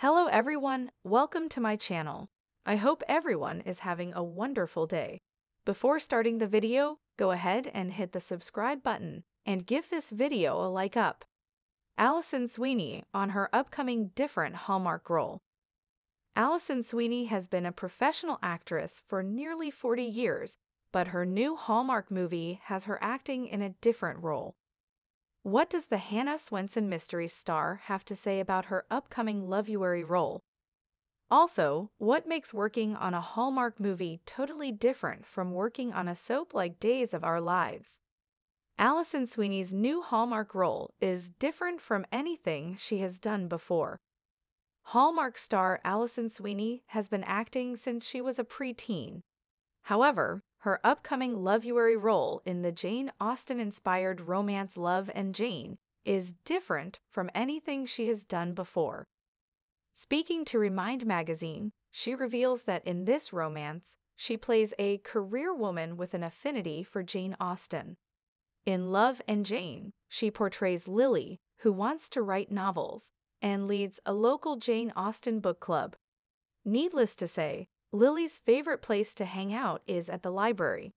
Hello everyone, welcome to my channel. I hope everyone is having a wonderful day. Before starting the video, go ahead and hit the subscribe button and give this video a like up. Alison Sweeney on her upcoming different Hallmark role. Alison Sweeney has been a professional actress for nearly 40 years, but her new Hallmark movie has her acting in a different role. What does the Hannah Swensen Mystery star have to say about her upcoming Loveuary role? Also, what makes working on a Hallmark movie totally different from working on a soap like Days of Our Lives? Alison Sweeney's new Hallmark role is different from anything she has done before. Hallmark star Alison Sweeney has been acting since she was a preteen. However, her upcoming Loveuary role in the Jane Austen-inspired romance Love and Jane is different from anything she has done before. Speaking to Remind magazine, she reveals that in this romance, she plays a career woman with an affinity for Jane Austen. In Love and Jane, she portrays Lily, who wants to write novels, and leads a local Jane Austen book club. Needless to say, Lily's favorite place to hang out is at the library.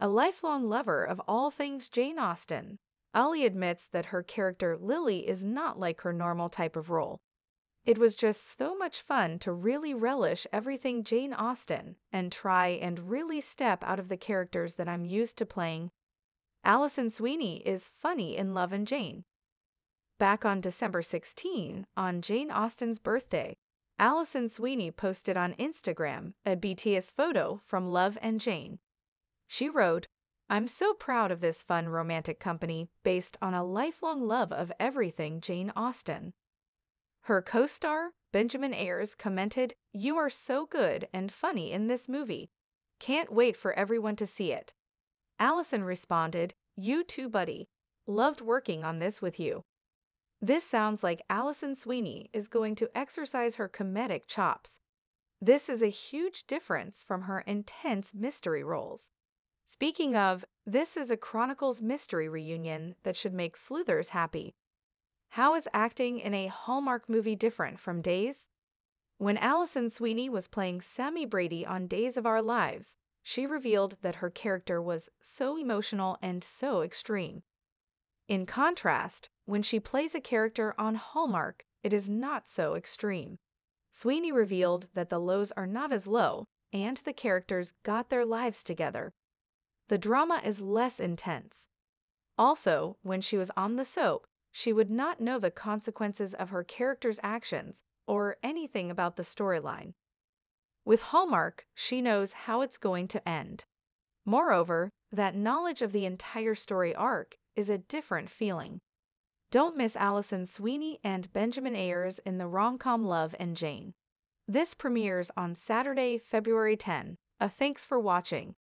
A lifelong lover of all things Jane Austen, Ollie admits that her character Lily is not like her normal type of role. It was just so much fun to really relish everything Jane Austen and try and really step out of the characters that I'm used to playing. Alison Sweeney is funny in Love and Jane. Back on December 16, on Jane Austen's birthday, Alison Sweeney posted on Instagram a BTS photo from Love and Jane. She wrote, I'm so proud of this fun romantic company based on a lifelong love of everything Jane Austen. Her co star, Benjamin Ayres, commented, You are so good and funny in this movie. Can't wait for everyone to see it. Alison responded, You too, buddy. Loved working on this with you. This sounds like Alison Sweeney is going to exercise her comedic chops. This is a huge difference from her intense mystery roles. Speaking of, this is a Chronicles mystery reunion that should make sleuthers happy. How is acting in a Hallmark movie different from Days? When Alison Sweeney was playing Sami Brady on Days of Our Lives, she revealed that her character was so emotional and so extreme. In contrast, when she plays a character on Hallmark, it is not so extreme. Sweeney revealed that the lows are not as low, and the characters got their lives together. The drama is less intense. Also, when she was on the soap, she would not know the consequences of her character's actions or anything about the storyline. With Hallmark, she knows how it's going to end. Moreover, that knowledge of the entire story arc is a different feeling. Don't miss Alison Sweeney and Benjamin Ayres in the rom-com Love and Jane. This premieres on Saturday, February 10. A thanks for watching.